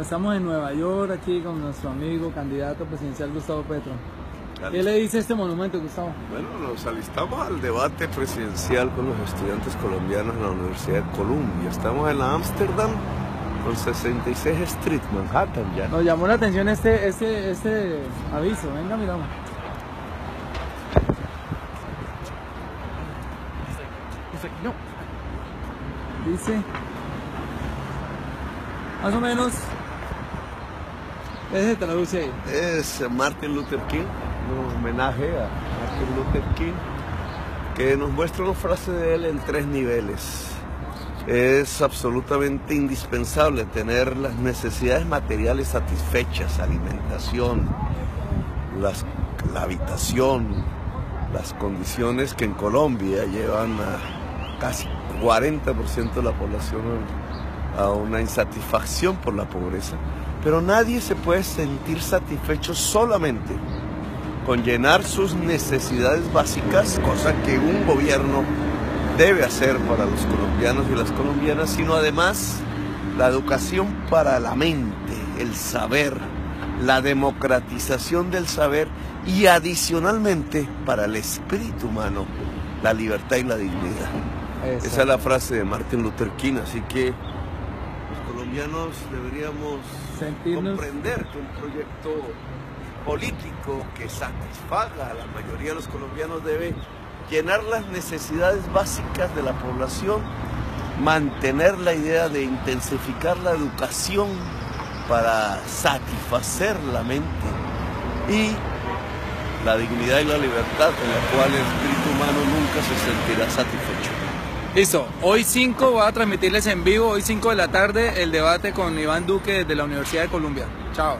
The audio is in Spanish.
estamos en Nueva York aquí con nuestro amigo candidato presidencial Gustavo Petro. ¿Qué le dice este monumento, Gustavo? Bueno, nos alistamos al debate presidencial con los estudiantes colombianos en la Universidad de Columbia. Estamos en la Amsterdam con 66 Street, Manhattan ya. Nos llamó la atención este, este, este aviso. Venga, miramos. Dice, más o menos, ¿qué se traduce? Es Martin Luther King, un homenaje a Martin Luther King, que nos muestra una frase de él en tres niveles. Es absolutamente indispensable tener las necesidades materiales satisfechas, alimentación, las, la habitación, las condiciones que en Colombia llevan a casi 40% de la población a una insatisfacción por la pobreza. Pero nadie se puede sentir satisfecho solamente con llenar sus necesidades básicas, cosa que un gobierno debe hacer para los colombianos y las colombianas, sino además la educación para la mente, el saber, la democratización del saber y adicionalmente para el espíritu humano, la libertad y la dignidad. Esa es la frase de Martin Luther King, así que colombianos deberíamos comprender que un proyecto político que satisfaga a la mayoría de los colombianos debe llenar las necesidades básicas de la población, mantener la idea de intensificar la educación para satisfacer la mente y la dignidad y la libertad en la cual el espíritu humano nunca se sentirá satisfecho. Listo, hoy 5 va a transmitirles en vivo, hoy 5 de la tarde, el debate con Iván Duque desde la Universidad de Columbia. Chao.